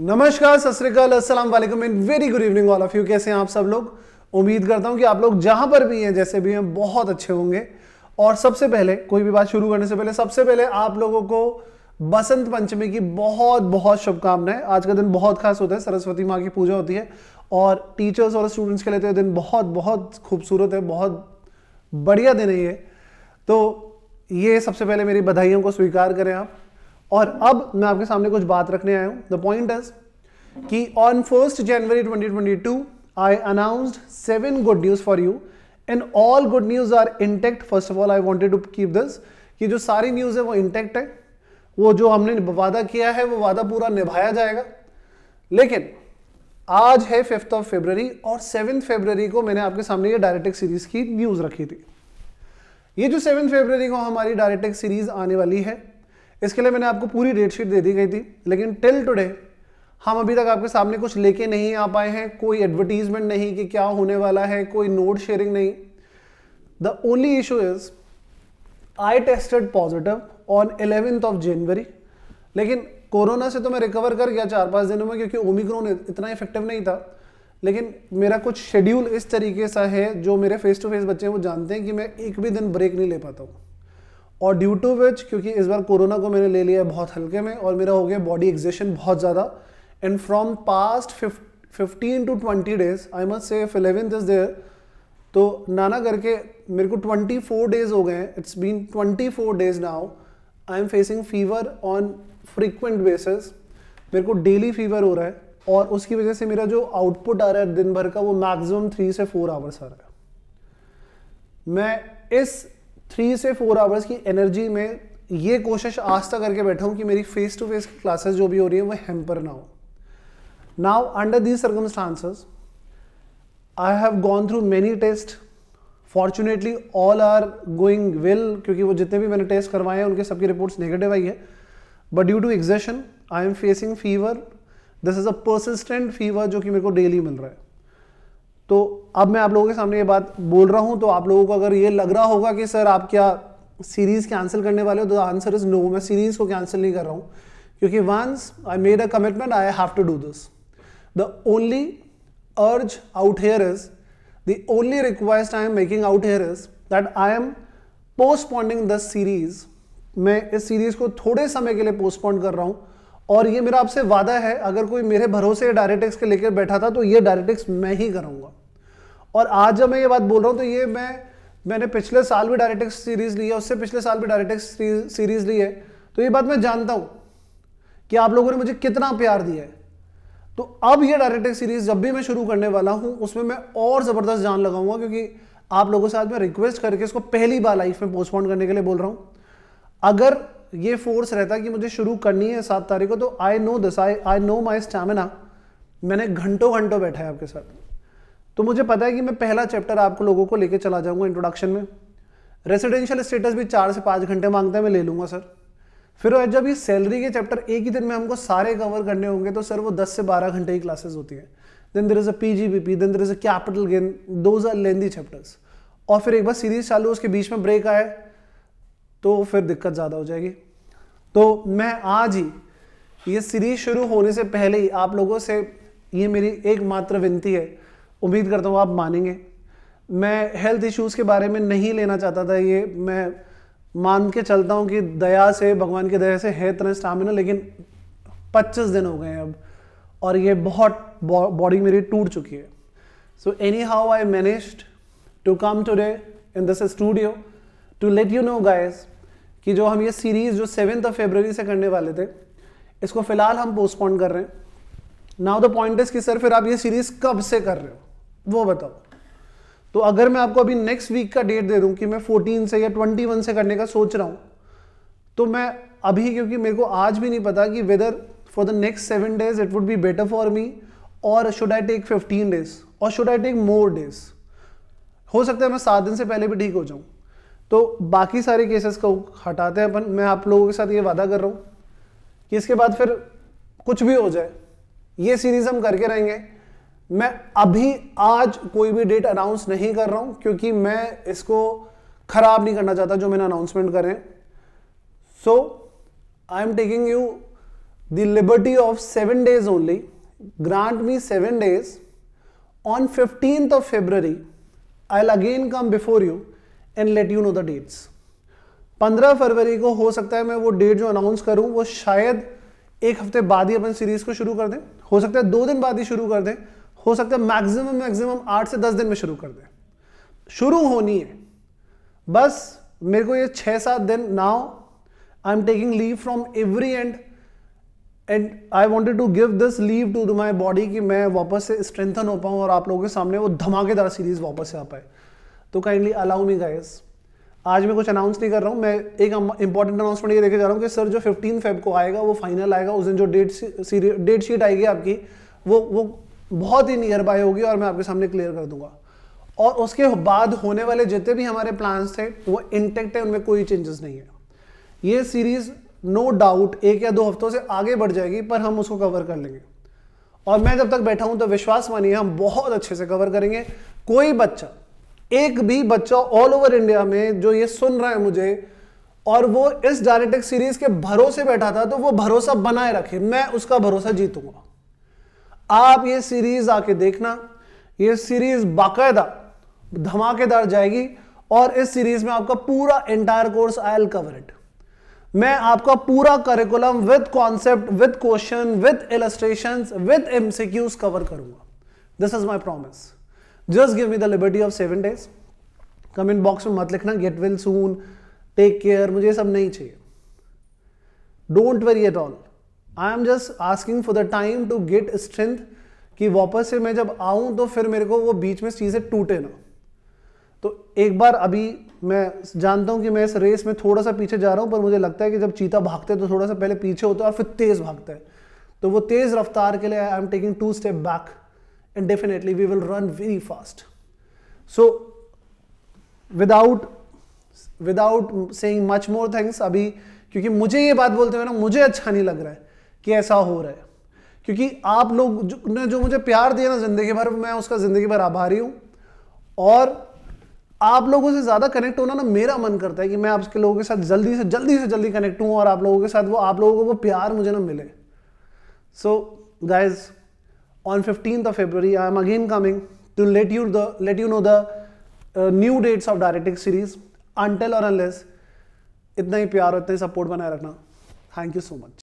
नमस्कार, सत श्रीकाल अस्सलाम वालेकुम and very good evening all of you कैसे हैं आप सब लोग? उम्मीद करता हूँ कि आप लोग जहाँ पर भी हैं, जैसे भी हैं, बहुत अच्छे होंगे। और सबसे पहले, कोई भी बात शुरू करने से पहले, सबसे पहले आप लोगों को बसंत पंचमी की बहुत बहुत शुभकामनाएँ। आज का दिन बहुत खास होता है, सरस्वती माँ की पूजा होती है। और टीचर्स और स्टूडेंट्स के लिए तो ये दिन बहुत बहुत खूबसूरत है, बहुत बढ़िया दिन है ये। तो ये सबसे पहले मेरी बधाइयों को स्वीकार करें आप। और अब मैं आपके सामने कुछ बात रखने आया हूँ। द पॉइंट इज़ कि on first January 2022 I announced seven good news for you and all good news are intact first of all I wanted to keep this कि जो सारी न्यूज़ है वो इंटेक्ट है। वो जो हमने वादा किया है, वो वादा पूरा निभाया जाएगा। लेकिन आज है फिफ्थ ऑफ़ फेब्रवरी और सेवेंथ फेब्रवरी को मैंने आपके सामने ये डायरेक्ट सीरीज़ की न्यूज़ रखी थी। ये जो सेवन फेब्रवरी को हमारी डायरेक्ट सीरीज़ आने वाली है इसके लिए मैंने आपको पूरी डेट शीट दे दी गई थी। लेकिन टिल टुडे हम अभी तक आपके सामने कुछ लेके नहीं आ पाए हैं। कोई एडवर्टीजमेंट नहीं कि क्या होने वाला है, कोई नोट शेयरिंग नहीं। The only issue is I tested positive on eleventh of January लेकिन कोरोना से तो मैं रिकवर कर गया चार पाँच दिनों में, क्योंकि ओमिक्रोन इतना इफ़ेक्टिव नहीं था। लेकिन मेरा कुछ शेड्यूल इस तरीके सा है, जो मेरे फेस टू फेस बच्चे हैं, वो जानते हैं कि मैं एक भी दिन ब्रेक नहीं ले पाता हूँ। और ड्यू टू विच क्योंकि इस बार कोरोना को मैंने ले लिया है बहुत हल्के में, और मेरा हो गया बॉडी एग्जेशन बहुत ज़्यादा। And from past fifteen to twenty days I must say eleventh is there तो नाना करके मेरे को ट्वेंटी फोर डेज़ हो गए हैं। It's been twenty four days now I am facing fever on frequent basis मेरे को डेली फीवर हो रहा है, और उसकी वजह से मेरा जो आउटपुट आ रहा है दिन भर का, वो मैक्सिमम थ्री से फोर आवर्स आ रहा है। मैं इस थ्री से फोर आवर्स की एनर्जी में ये कोशिश आज तक करके बैठा हूँ कि मेरी फेस टू फेस क्लासेस जो भी हो रही है, वो हेम्पर ना हो। Now under these circumstances I have gone through many test fortunately all are going well क्योंकि वो जितने भी मैंने टेस्ट करवाए हैं, उनके सबकी रिपोर्ट्स नेगेटिव आई है। But due to exhaustion I am facing fever this is a persistent fever जो कि मेरे को डेली मिल रहा है। तो अब मैं आप लोगों के सामने ये बात बोल रहा हूँ तो आप लोगों को अगर ये लग रहा होगा कि सर आप क्या सीरीज़ कैंसिल करने वाले हो तो आंसर इज़ नो मैं सीरीज़ को कैंसिल नहीं कर रहा हूँ, क्योंकि once I made a commitment I have to do this the only urge out here is the only request I am making out here is that I am postponing the series मैं इस series को थोड़े समय के लिए postpone कर रहा हूँ, और ये मेरा आपसे वादा है, अगर कोई मेरे भरोसे डायरेटिक्स के लेकर बैठा था तो ये डायरेक्टिक्स मैं ही कराऊँगा और आज जब मैं ये बात बोल रहा हूँ तो ये मैं, मैंने पिछले साल भी डायरेक्टिक्स सीरीज़ ली है, उससे पिछले साल भी डायरेक्टिक्स सीरीज़ ली है। तो ये बात मैं जानता हूँ कि आप लोगों ने मुझे कितना प्यार दिया है। तो अब ये डायरेक्टिक सीरीज़ जब भी मैं शुरू करने वाला हूँ, उसमें मैं और ज़बरदस्त जान लगाऊँगा, क्योंकि आप लोगों से आज मैं रिक्वेस्ट करके इसको पहली बार लाइफ में पोस्टपोन करने के लिए बोल रहा हूँ। अगर ये फोर्स रहता कि मुझे शुरू करनी है सात तारीख को तो I know this I I know my stamina मैंने घंटों घंटों बैठा है आपके साथ। तो मुझे पता है कि मैं पहला चैप्टर आपको लोगों को लेके चला जाऊँगा इंट्रोडक्शन में। रेसिडेंशियल स्टेटस भी चार से पाँच घंटे माँगता है, मैं ले लूँगा सर फिर जब ये सैलरी के चैप्टर एक ही दिन में हमको सारे कवर करने होंगे तो सर वो दस से बारह घंटे की क्लासेस होती है। Then there is a P G B P then there is a capital gain those are lengthy chapters और फिर एक बार सीरीज़ चालू उसके बीच में ब्रेक आए तो फिर दिक्कत ज़्यादा हो जाएगी। तो मैं आज ही ये सीरीज़ शुरू होने से पहले ही आप लोगों से ये मेरी एकमात्र विनती है उम्मीद करता हूँ आप मानेंगे। मैं हेल्थ इश्यूज़ के बारे में नहीं लेना चाहता था, ये मैं मान के चलता हूँ कि दया से, भगवान की दया से है इतना स्टामिना लेकिन 25 दिन हो गए हैं अब, और ये बहुत बॉडी मेरी टूट चुकी है। So anyhow I manage to come today in this studio to let you know guys कि जो हम ये सीरीज़ जो सेवेंथ ऑफ़ फेब्रवरी से करने वाले थे, इसको फ़िलहाल हम पोस्टपोन कर रहे हैं। नाउ द पॉइंट इज़ कि सर फिर आप ये सीरीज़ कब से कर रहे हो? वो बताओ। तो अगर मैं आपको अभी नेक्स्ट वीक का डेट दे दूँ कि मैं 14 से या 21 से करने का सोच रहा हूँ तो मैं अभी, क्योंकि मेरे को आज भी नहीं पता कि whether for the next seven days it would be better for me और शुड आई टेक 15 डेज़ और should I take more days हो सकता है मैं सात दिन से पहले भी ठीक हो जाऊँ। तो बाकी सारे केसेस को हटाते हैं अपन। मैं आप लोगों के साथ ये वादा कर रहा हूँ कि इसके बाद फिर कुछ भी हो जाए, ये सीरीज़ हम करके रहेंगे। मैं अभी आज कोई भी डेट अनाउंस नहीं कर रहा हूँ, क्योंकि मैं इसको खराब नहीं करना चाहता जो मैंने अनाउंसमेंट करें। So I am taking you the liberty of seven days only grant me seven days on on 15th of february, i'll again come before you and let you know the dates. 15 फरवरी को हो सकता है मैं वो date जो announce करूँ, वो शायद एक हफ़्ते बाद ही अपन सीरीज़ को शुरू कर दें। हो सकता है दो दिन बाद ही शुरू कर दें हो सकता है मैक्सिमम मैक्सिमम आठ से दस दिन में शुरू कर दें। शुरू होनी है। बस मेरे को ये छः सात दिन now I am taking leave from every and and I wanted to give this leave to the my body कि मैं वापस से स्ट्रेंथन हो पाऊँ और आप लोगों के सामने वो धमाकेदार सीरीज़ वापस से आ पाए। तो काइंडली अलाउ मी गाइस आज मैं कुछ अनाउंस नहीं कर रहा हूँ, मैं एक इंपॉर्टेंट अनाउंसमेंट ये देखे जा रहा हूँ कि सर जो 15 फेब को आएगा, वो फाइनल आएगा, उस दिन जो डेट डेट शीट आएगी आपकी, वो वो बहुत ही नियर बाय होगी और मैं आपके सामने क्लियर कर दूँगा। और उसके बाद होने वाले जितने भी हमारे प्लान्स थे, वो इंटेक्ट है, उनमें कोई चेंजेस नहीं है। ये सीरीज़ नो डाउट एक या दो हफ्तों से आगे बढ़ जाएगी, पर हम उसको कवर कर लेंगे। और मैं जब तक बैठा हूँ तो विश्वास मानिए, हम बहुत अच्छे से कवर करेंगे। कोई बच्चा, एक भी बच्चा ऑल ओवर इंडिया में जो ये सुन रहा है मुझे, और वो इस डायरेक्ट सीरीज़ के भरोसे बैठा था तो वो भरोसा बनाए रखे, मैं उसका भरोसा जीतूँगा। आप ये सीरीज़ आके देखना, ये सीरीज़ बाकायदा धमाकेदार जाएगी और इस सीरीज़ में आपका पूरा entire course I'll cover it मैं आपका पूरा curriculum with concept with question with illustration with MCQs cover करूँगा. This is my promise just give me the liberty of seven days comment box में मत लिखना get well soon take care मुझे सब नहीं चाहिए. Don't worry at all I am just asking for the time to get strength कि वापस से मैं जब आऊँ तो फिर मेरे को वो बीच में चीज़ें टूटे ना। तो एक बार अभी मैं जानता हूँ कि मैं इस रेस में थोड़ा सा पीछे जा रहा हूँ, पर मुझे लगता है कि जब चीता भागते हैं तो थोड़ा सा पहले पीछे होता है और फिर तेज भागता है। तो वो तेज रफ्तार के लिए I am taking two step back and definitely we will run very fast so without without saying much more things अभी, क्योंकि मुझे ये बात बोलते हुए ना, मुझे अच्छा नहीं लग रहा है। कि ऐसा हो रहा है। क्योंकि आप लोग जो, ने जो मुझे प्यार दिया ना ज़िंदगी भर मैं उसका ज़िंदगी भर आभारी हूँ। और आप लोगों से ज़्यादा कनेक्ट होना ना मेरा मन करता है कि मैं आपके लोगों के साथ जल्दी से जल्दी से जल्दी कनेक्ट हूँ और आप लोगों के साथ वो आप लोगों को वो प्यार मुझे ना मिले। So guys on fifteen of February I am again coming to let you the let you know the new dates of direct tax series until और अनलेस इतना ही प्यार और इतना ही सपोर्ट बनाए रखना। Thank you so much